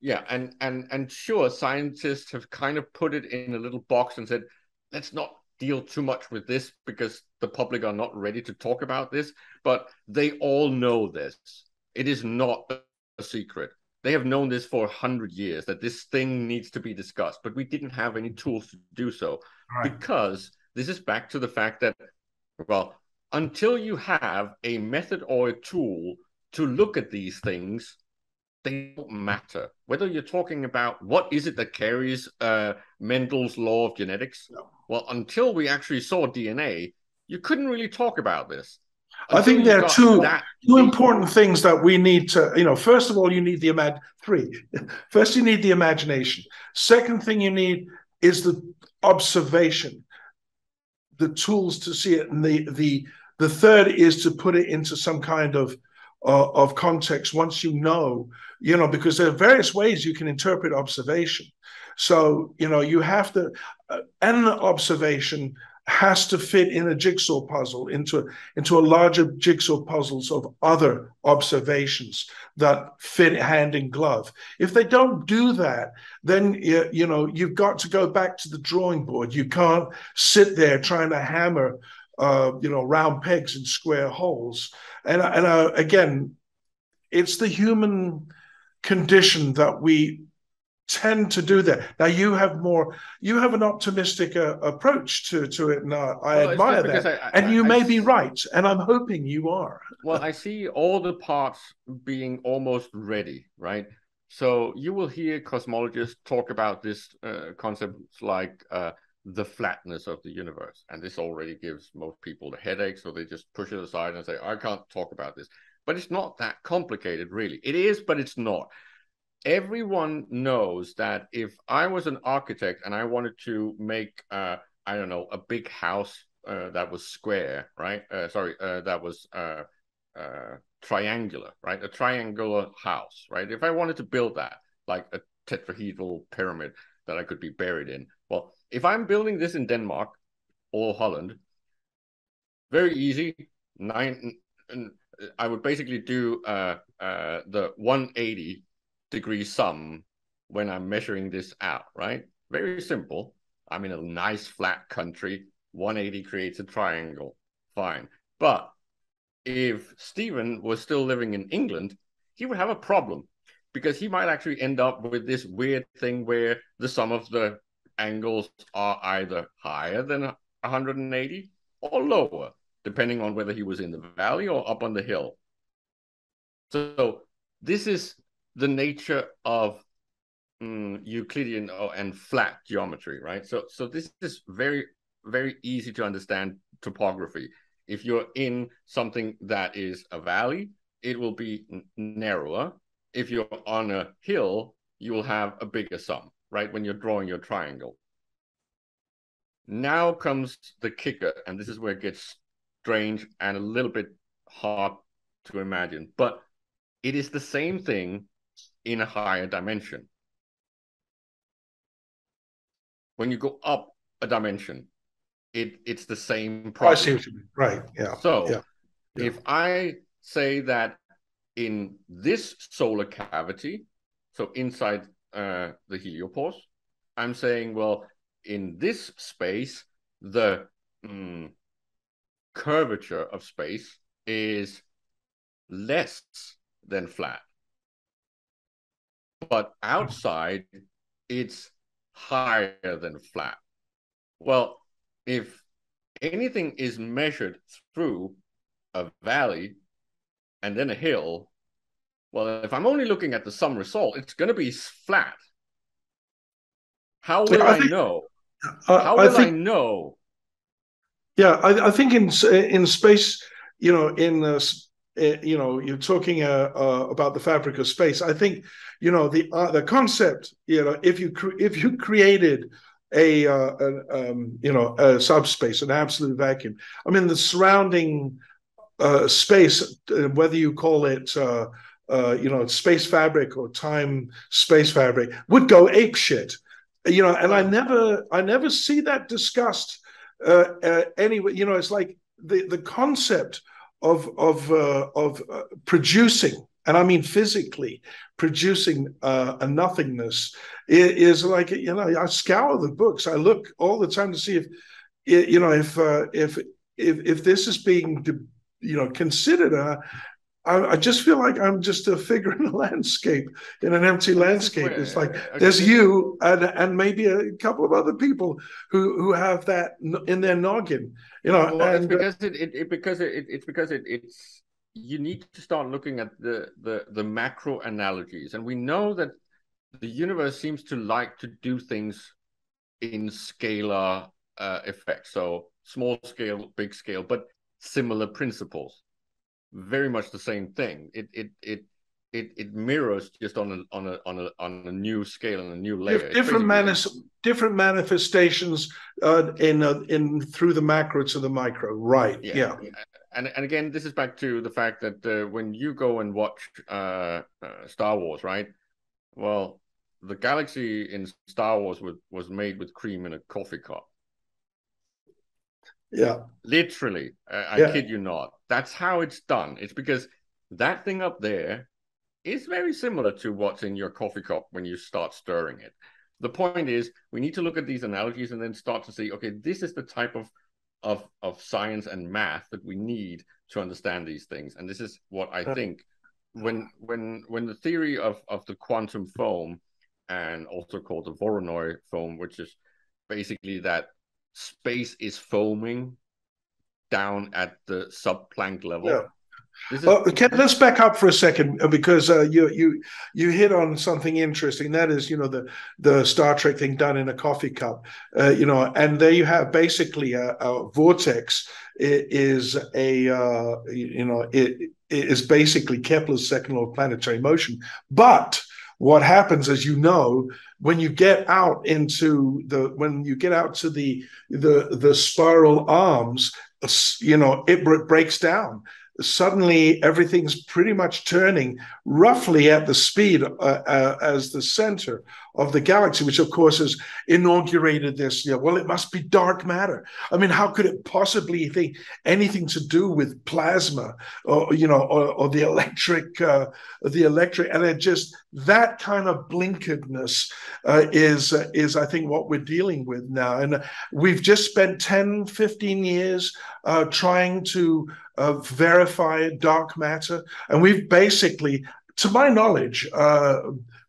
Yeah, and and and sure, scientists have kind of put it in a little box and said, let's not deal too much with this because the public are not ready to talk about this. But they all know this it is not a secret. They have known this for a hundred years that this thing needs to be discussed, but we didn't have any tools to do so right. because this is back to the fact that, well, until you have a method or a tool to look at these things, they don't matter. Whether you're talking about what is it that carries uh, Mendel's law of genetics, no. well, until we actually saw DNA, you couldn't really talk about this. I think there are two two important things that we need to, you know, first of all, you need the imag three. First, you need the imagination. Second thing you need is the observation, the tools to see it, and the the the third is to put it into some kind of uh, of context once you know, you know, because there are various ways you can interpret observation. So you know you have to, uh, an observation has to fit in a jigsaw puzzle into into a larger jigsaw puzzles of other observations that fit hand in glove. If they don't do that then you, you know you've got to go back to the drawing board. You can't sit there trying to hammer uh, you know round pegs in square holes. And and uh, again it's the human condition that we tend to do that. Now you have more, you have an optimistic uh, approach to to it, and I, I well, admire that. I, I, and you may be right, and I'm hoping you are. Well, I see all the parts being almost ready, right? So you will hear cosmologists talk about this uh, concepts like uh, the flatness of the universe, and this already gives most people the headache, so they just push it aside and say, "I can't talk about this." But it's not that complicated, really. It is, but it's not everyone knows that if I was an architect and I wanted to make, uh, I don't know, a big house uh, that was square, right? Uh, sorry, uh, that was uh, uh, triangular, right? A triangular house, right? If I wanted to build that, like a tetrahedral pyramid that I could be buried in, well, if I'm building this in Denmark or Holland, very easy. Nine, I would basically do the 180 degree sum when I'm measuring this out, right? Very simple. I'm in a nice flat country. 180 creates a triangle. Fine. But if Stephen was still living in England, he would have a problem because he might actually end up with this weird thing where the sum of the angles are either higher than 180 or lower, depending on whether he was in the valley or up on the hill. So this is the nature of um, Euclidean oh, and flat geometry, right? So so this is very very easy to understand topography. If you're in something that is a valley, it will be narrower. If you're on a hill, you will have a bigger sum, right? When you're drawing your triangle. Now comes the kicker, and this is where it gets strange and a little bit hard to imagine, but it is the same thing in a higher dimension. When you go up a dimension, it it's the same problem. I see what you mean. Right. Yeah. So yeah. Yeah. if I say that in this solar cavity, so inside uh, the heliopause, I'm saying, well, in this space, the mm, curvature of space is less than flat. But outside, it's higher than flat. Well, if anything is measured through a valley and then a hill, well, if I'm only looking at the sum result, it's going to be flat. How will yeah, I, I think, know? Uh, How will I, think, I, know? Yeah, I, I, think in in space, you know, in uh, you know, you're talking uh, uh, about the fabric of space. I think, you know, the uh, the concept, you know, if you if you created a, uh, a um, you know a subspace, an absolute vacuum. I mean, the surrounding uh, space, uh, whether you call it uh, uh, you know space fabric or time space fabric, would go ape shit. You know, and I never I never see that discussed uh, uh, anyway. You know, it's like the the concept of of of producing and I mean physically producing uh, a nothingness is, like you know I scour the books. I look all the time to see if you know if uh, if if if this is being you know considered. Uh, I, I just feel like I'm just a figure in a landscape, in an empty landscape. It's like there's you and and maybe a couple of other people who who have that in their noggin. You know, well, and, it's because it, it, it because it, it's because it, it's you need to start looking at the, the the macro analogies and we know that the universe seems to like to do things in scalar uh, effects so small scale big scale but similar principles very much the same thing it it it it, it mirrors just on a on a on a on a new scale and a new layer. Different manis- different manifestations uh, in uh, in through the macro to the micro, right? Yeah. yeah and and again, this is back to the fact that uh, when you go and watch uh, uh, Star Wars, right? Well, the galaxy in Star Wars was was made with cream in a coffee cup. Yeah, literally. I yeah. kid you not. That's how it's done. It's because that thing up there is very similar to what's in your coffee cup when you start stirring it. The point is, we need to look at these analogies and then start to see, okay, this is the type of of of science and math that we need to understand these things. And this is what I think when when when the theory of of the quantum foam and also called the Voronoi foam, which is basically that space is foaming down at the sub Planck level. Yeah. Is... Well, can, let's back up for a second uh, because uh, you you you hit on something interesting. That is, you know, the the Star Trek thing done in a coffee cup. Uh, you know, and there you have basically a, a vortex is a uh, you know it, it is basically Kepler's second law of planetary motion. But what happens, as you know, when you get out into the when you get out to the the the spiral arms, you know, it breaks down suddenly everything's pretty much turning roughly at the speed uh, uh, as the center of the galaxy, which of course has inaugurated this. You well, it must be dark matter. I mean, how could it possibly think anything to do with plasma, or you know, or, or the electric, uh, the electric, and it just that kind of blinkeredness uh, is uh, is I think what we're dealing with now, and we've just spent 10, 15 years uh, trying to uh, verify dark matter, and we've basically to my knowledge, uh,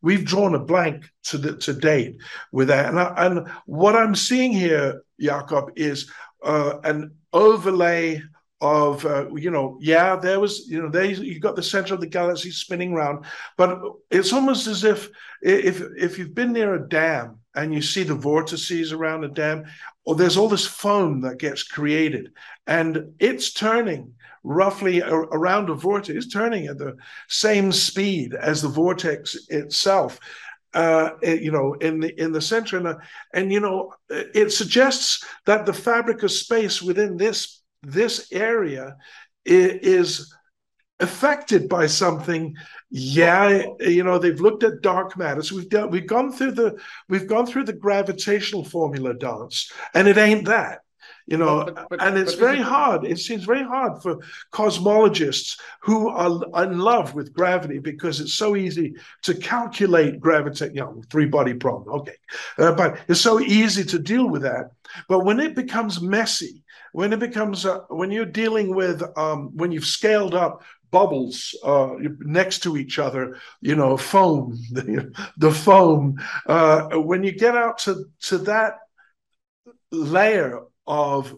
we've drawn a blank to the, to date with that. And, I, and what I'm seeing here, Jakob, is uh, an overlay of uh, you know yeah there was you know there you got the center of the galaxy spinning around but it's almost as if if if you've been near a dam and you see the vortices around the dam or there's all this foam that gets created and it's turning roughly around a vortex, turning at the same speed as the vortex itself. Uh, you know, in the in the center, and, uh, and you know, it suggests that the fabric of space within this this area is affected by something. Yeah you know they've looked at dark matter. So we've done we've gone through the we've gone through the gravitational formula dance and it ain't that you know but, but, and it's very hard. It seems very hard for cosmologists who are in love with gravity because it's so easy to calculate gravity you know three body problem okay. Uh, but it's so easy to deal with that. But when it becomes messy when it becomes uh, when you're dealing with um, when you've scaled up bubbles uh, next to each other, you know, foam, the, the foam. Uh, when you get out to, to that layer of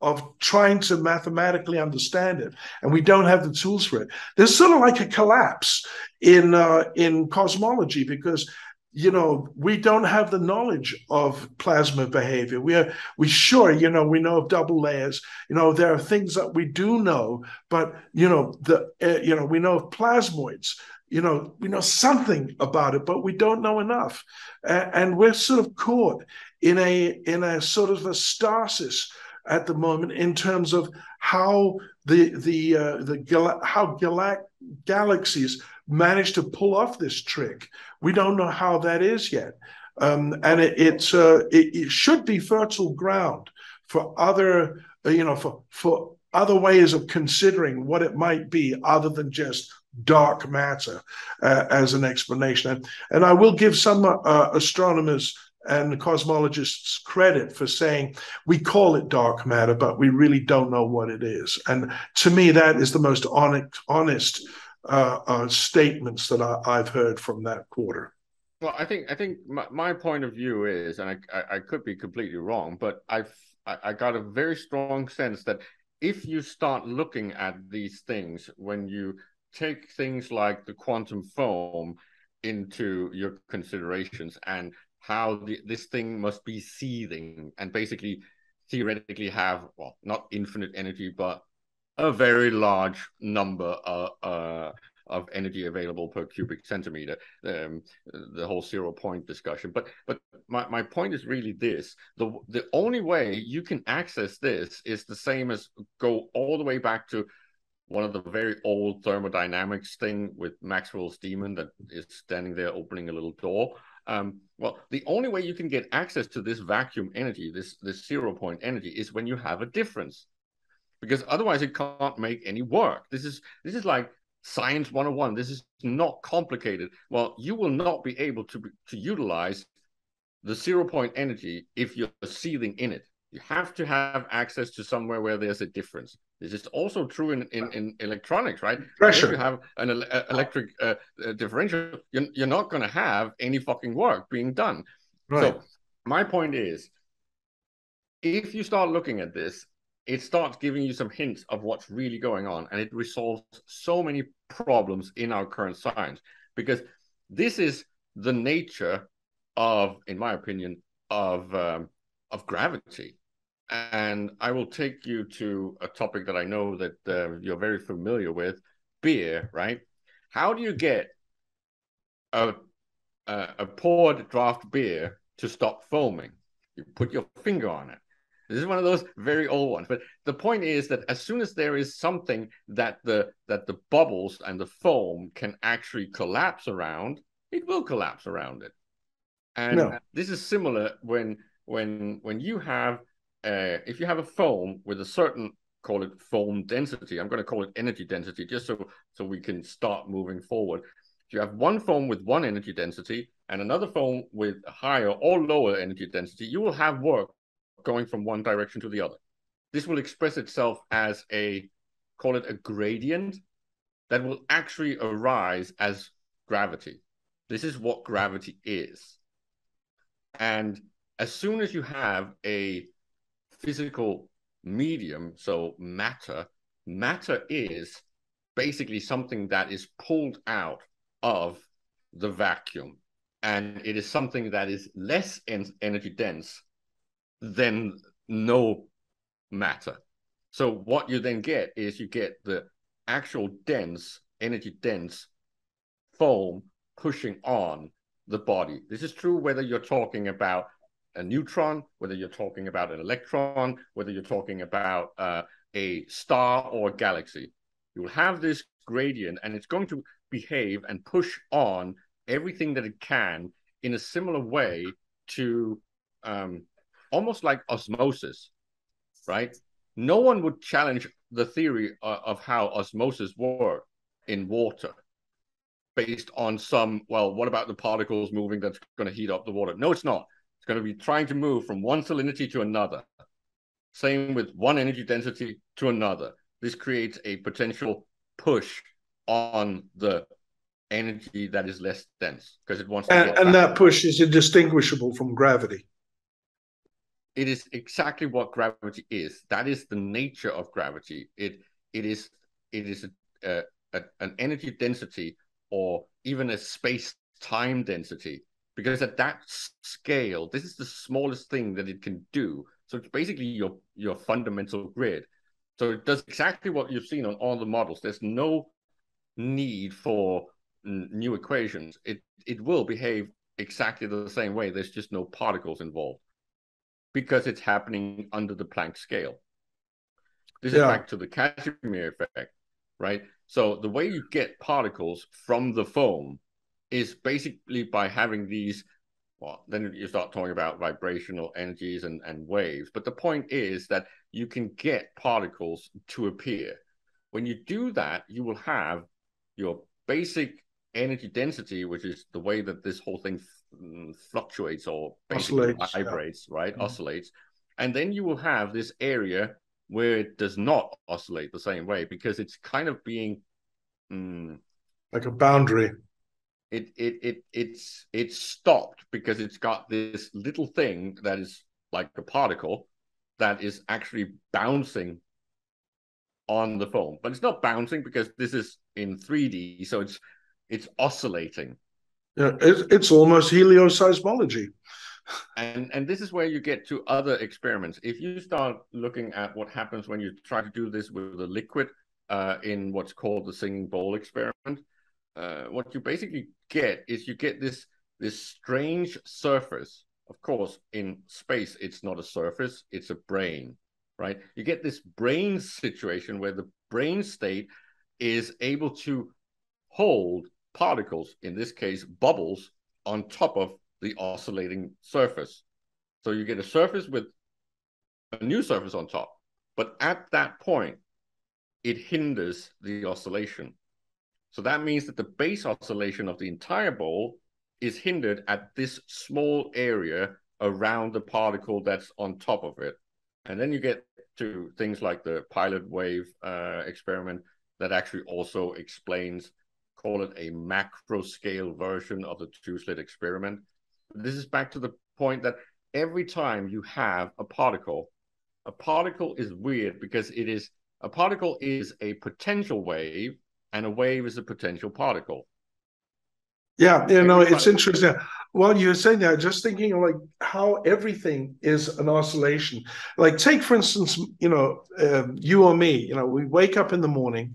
of trying to mathematically understand it, and we don't have the tools for it. There's sort of like a collapse in uh, in cosmology because you know we don't have the knowledge of plasma behavior. We are we sure you know we know of double layers. You know there are things that we do know, but you know the uh, you know we know of plasmoids you know we know something about it but we don't know enough and we're sort of caught in a in a sort of a stasis at the moment in terms of how the the uh, the gal- how gal- galaxies manage to pull off this trick. We don't know how that is yet, um, and it, it's uh, it, it, should be fertile ground for other uh, you know for for other ways of considering what it might be other than just dark matter uh, as an explanation. And, and I will give some uh, astronomers and cosmologists credit for saying we call it dark matter, but we really don't know what it is. And to me, that is the most honest, honest uh, uh, statements that I, have heard from that quarter. Well, I think I think my, my point of view is, and I, I, I could be completely wrong, but I've I, I got a very strong sense that if you start looking at these things when you take things like the quantum foam into your considerations and how the, this thing must be seething and basically theoretically have well not infinite energy but a very large number uh, uh, of energy available per cubic centimeter um, the whole zero point discussion. But but my, my point is really this. The the only way you can access this is the same as go all the way back to one of the very old thermodynamics thing with maxwell's demon that is standing there opening a little door um, well, the only way you can get access to this vacuum energy, this this zero point energy, is when you have a difference, because otherwise it can't make any work. This is this is like science 101. This is not complicated. Well, you will not be able to to utilize the zero point energy if you're seething in it. You have to have access to somewhere where there's a difference. This is also true in, in, in electronics, right? Pressure. If you have an ele- electric uh, uh, differential, you're, you're not going to have any fucking work being done. Right. So my point is, if you start looking at this, it starts giving you some hints of what's really going on, and it resolves so many problems in our current science because this is the nature of, in my opinion, of um, of gravity and I will take you to a topic that I know that uh, you're very familiar with beer, right? How do you get a, a, a poured draft beer to stop foaming? You put your finger on it. This is one of those very old ones. But the point is that as soon as there is something that the that the bubbles and the foam can actually collapse around, it will collapse around it. And no. this is similar when when when you have uh, if you have a foam with a certain call it foam density, I'm going to call it energy density just so so we can start moving forward. If you have one foam with one energy density and another foam with higher or lower energy density, you will have work going from one direction to the other. This will express itself as a call it a gradient that will actually arise as gravity. This is what gravity is. And as soon as you have a physical medium, so matter, matter is basically something that is pulled out of the vacuum. And it is something that is less en- energy dense than no matter. So what you then get is you get the actual dense, energy dense foam pushing on the body. This is true whether you're talking about a neutron, whether you're talking about an electron, whether you're talking about uh, a star or a galaxy. You will have this gradient and it's going to behave and push on everything that it can in a similar way to um, almost like osmosis, right? No one would challenge the theory of, of how osmosis works in water based on some, well, what about the particles moving that's going to heat up the water? No, it's not. It's going to be trying to move from one salinity to another. Same with one energy density to another. This creates a potential push on the energy that is less dense because it wants and, and that push is indistinguishable from gravity it is exactly what gravity is that is the nature of gravity it it is it is a, a, an energy density or even a space time density because at that scale this is the smallest thing that it can do. So it's basically your your fundamental grid. So it does exactly what you've seen on all the models. There's no need for new equations. It it will behave exactly the same way. There's just no particles involved because it's happening under the Planck scale. This yeah. is back to the casimir effect right? So the way you get particles from the foam is basically by having these well, then you start talking about vibrational energies and, and waves. But the point is that you can get particles to appear. When you do that, you will have your basic energy density, which is the way that this whole thing f- fluctuates or basically oscillates, vibrates, yeah. right? Mm-hmm. Oscillates. And then you will have this area where it does not oscillate the same way because it's kind of being mm, like a boundary it it it it's it's stopped because it's got this little thing that is like a particle that is actually bouncing on the foam but it's not bouncing because this is in 3d so it's it's oscillating. Yeah it's, it's almost helioseismology. And and this is where you get to other experiments. If you start looking at what happens when you try to do this with a liquid uh, in what's called the singing bowl experiment uh, what you basically get is you get this this strange surface. Of course, in space, it's not a surface; it's a brane, right? You get this brane situation where the brane state is able to hold particles, in this case, bubbles, on top of the oscillating surface. So you get a surface with a new surface on top. But at that point, it hinders the oscillation. So that means that the base oscillation of the entire ball is hindered at this small area around the particle that's on top of it. And then you get to things like the pilot wave uh, experiment that actually also explains, call it a macro scale version of the two slit experiment. This is back to the point that every time you have a particle, a particle is weird because it is a particle is a potential wave and a wave is a potential particle. Yeah, you know, it's interesting. While you're saying that, just thinking like how everything is an oscillation. Like, take for instance, you know, um, you or me. You know, we wake up in the morning,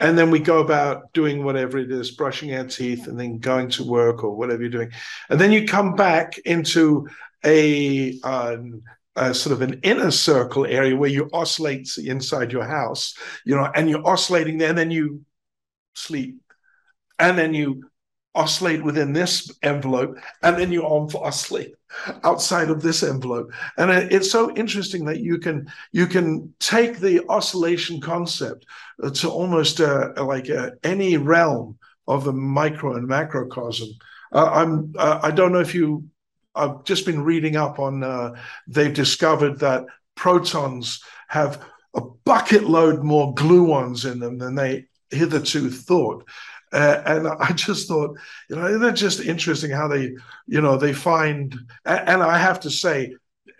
and then we go about doing whatever it is, brushing our teeth, and then going to work or whatever you're doing, and then you come back into a um, a sort of an inner circle area where you oscillate inside your house, you know, and you're oscillating there, and then you sleep, and then you oscillate within this envelope, and then you oscillate outside of this envelope. And it's so interesting that you can you can take the oscillation concept to almost uh, like uh, any realm of the micro and macrocosm. Uh, I'm uh, I don't know if you I've just been reading up on. Uh, they've discovered that protons have a bucket load more gluons in them than they hitherto thought. Uh, and I just thought, you know, they're just interesting how they, you know, they find. And I have to say,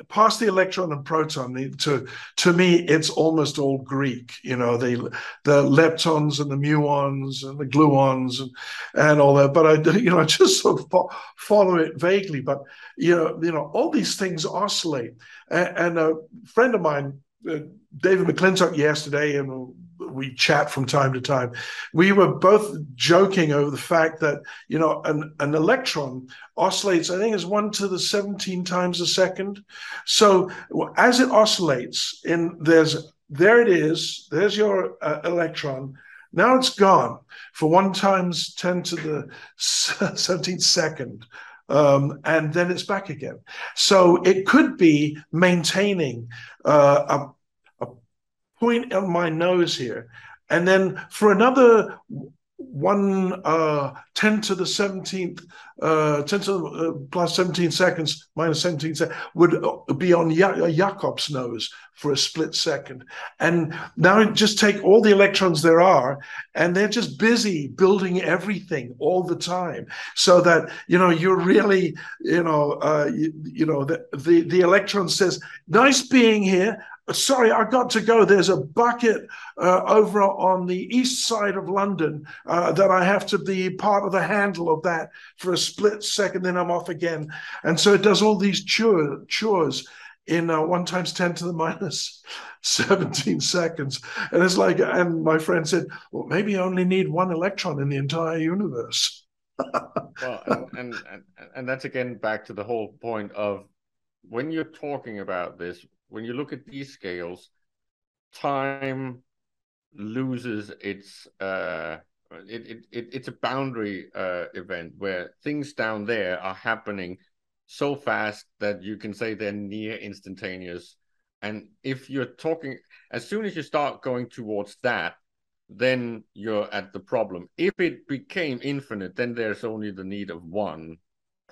past the electron and proton to to me it's almost all greek you know the the leptons and the muons and the gluons and, and all that but i you know i just sort of follow it vaguely but you know you know all these things oscillate and, and a friend of mine uh, david mcclintock yesterday and we chat from time to time. We were both joking over the fact that you know an, an electron oscillates. I think it's one to the seventeen times a second. So as it oscillates, in there's there it is. There's your uh, electron. Now it's gone for one times ten to the seventeenth second. Um, and then it's back again. So it could be maintaining uh, point on my nose here. And then for another one uh, 10 to the 17th, uh, 10 to the uh, plus 17 seconds minus 17 seconds would be on ja- Jakob's nose for a split second. And now just take all the electrons there are, and they're just busy building everything all the time. So that, you know, you're really, you know, uh, you, you know, the, the, the electron says, nice being here sorry, I got to go. There's a bucket uh, over on the east side of London uh, that I have to be part of the handle of that for a split second, then I'm off again. And so it does all these chore, chores in uh, one times 10 to the minus 17 seconds. And it's like, and my friend said, well, maybe you only need one electron in the entire universe. well, and, and, and that's again back to the whole point of when you're talking about this, when you look at these scales, time loses its uh, it, it, it it's a boundary uh, event where things down there are happening so fast that you can say they're near instantaneous. And if you're talking, as soon as you start going towards that, then you're at the problem. If it became infinite, then there's only the need of one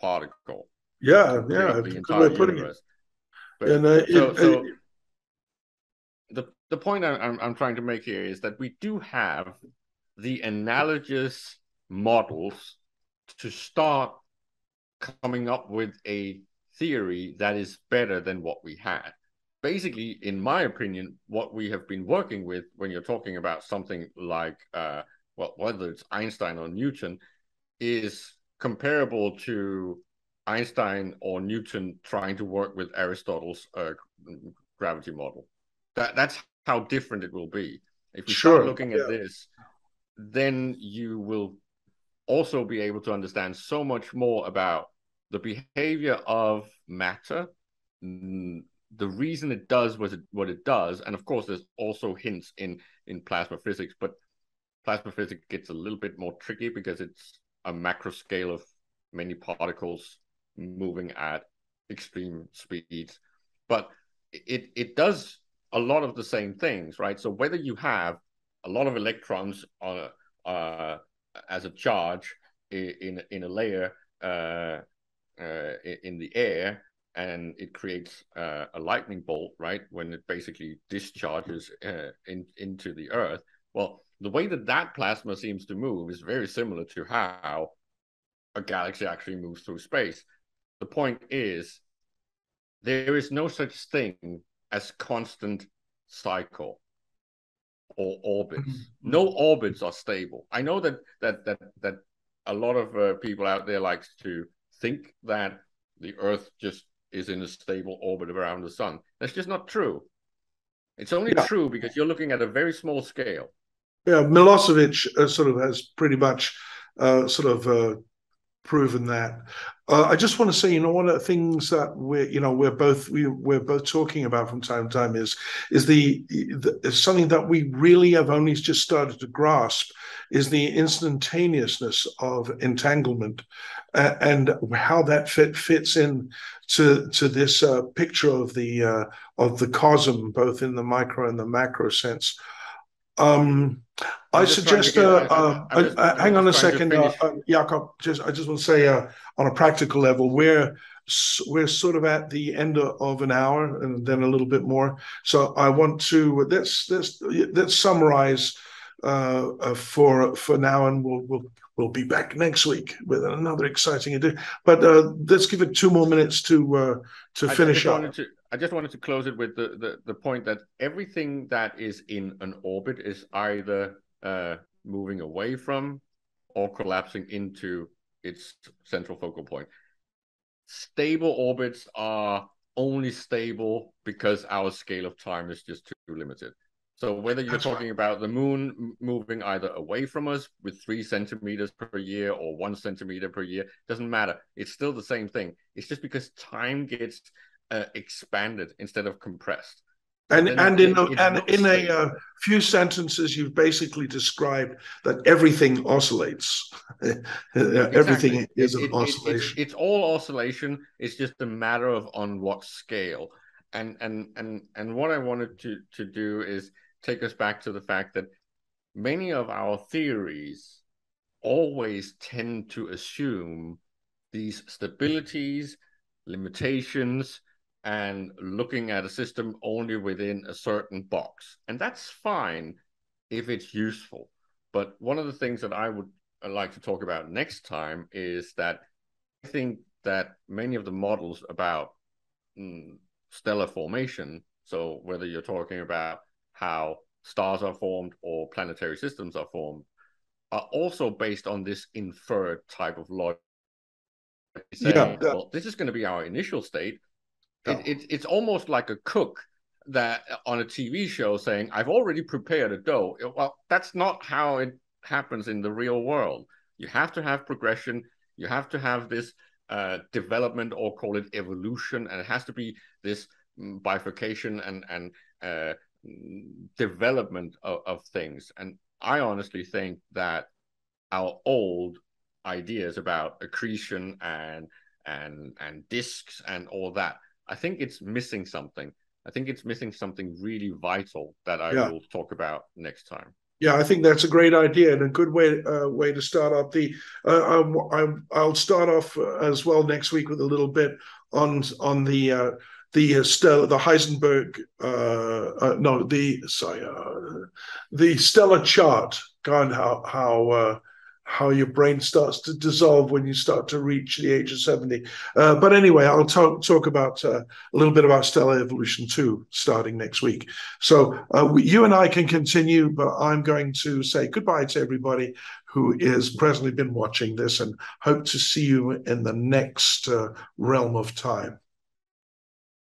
particle. Yeah, yeah. The entire universe. But, and uh, so, it, so it, the the point I'm I'm trying to make here is that we do have the analogous models to start coming up with a theory that is better than what we had. Basically, in my opinion, what we have been working with when you're talking about something like, uh, well, whether it's Einstein or Newton, is comparable to Einstein or Newton trying to work with Aristotle's uh, gravity model. That that's how different it will be. If you sure. start looking yeah. at this, then you will also be able to understand so much more about the behavior of matter, the reason it does what it, what it does, and of course, there's also hints in in plasma physics, but plasma physics gets a little bit more tricky because it's a macro scale of many particles moving at extreme speeds. But it it does a lot of the same things, right? So whether you have a lot of electrons on uh, as a charge in in a layer uh, uh, in the air, and it creates uh, a lightning bolt, right? When it basically discharges uh, in, into the Earth. Well, the way that that plasma seems to move is very similar to how a galaxy actually moves through space. The point is, there is no such thing as constant cycle or orbits. Mm-hmm. No orbits are stable. I know that that that that a lot of uh, people out there likes to think that the Earth just is in a stable orbit around the sun. That's just not true. It's only yeah. true because you're looking at a very small scale. Yeah, Milosevic uh, sort of has pretty much uh, sort of uh, proven that. Uh, I just want to say, you know, one of the things that we're, you know, we're both we we're both talking about from time to time is is the, the something that we really have only just started to grasp is the instantaneousness of entanglement uh, and how that fit fits in to to this uh, picture of the uh, of the cosm, both in the micro and the macro sense. Um, I suggest. Uh, uh, just, uh, hang on a second, uh, uh, Jakob. Just I just want to say, uh, on a practical level, we're we're sort of at the end of an hour and then a little bit more. So I want to let's let's let's summarize for for now, and we'll we'll we'll be back next week with another exciting edition. But let's give it two more minutes to to finish up. I just wanted to close it with the, the, the point that everything that is in an orbit is either uh, moving away from or collapsing into its central focal point. Stable orbits are only stable because our scale of time is just too limited. So whether you're That's talking right. about the moon moving either away from us with three centimeters per year or one centimeter per year, doesn't matter. It's still the same thing. It's just because time gets uh, expanded instead of compressed. And and in a, and in a uh, few sentences, you've basically described that everything oscillates. everything is it, an it, oscillation. It, it's all oscillation. It's just a matter of on what scale. And and and and what I wanted to to do is take us back to the fact that many of our theories always tend to assume these stabilities, limitations, and looking at a system only within a certain box. And that's fine if it's useful. But one of the things that I would like to talk about next time is that I think that many of the models about mm, stellar formation, so whether you're talking about how stars are formed or planetary systems are formed, are also based on this inferred type of logic. Saying, yeah, yeah. well, this is going to be our initial state, it, it, it's almost like a cook that on a TV show saying, I've already prepared a dough. Well, that's not how it happens in the real world. You have to have progression. You have to have this uh, development or call it evolution. And it has to be this mm, bifurcation and, and uh, development of, of things. And I honestly think that our old ideas about accretion and and and disks and all that I think it's missing something. I think it's missing something really vital that I yeah. will talk about next time. Yeah, I think that's a great idea and a good way uh, way to start up the. Uh, i will start off uh, as well next week with a little bit on on the uh, the uh, Stella, the Heisenberg, uh, uh, no, the sorry, uh, the stellar chart, God, how how uh, how your brain starts to dissolve when you start to reach the age of 70. Uh, but anyway, I'll talk, talk about uh, a little bit about stellar evolution too, starting next week. So uh, you and I can continue, but I'm going to say goodbye to everybody who is presently been watching this and hope to see you in the next uh, realm of time.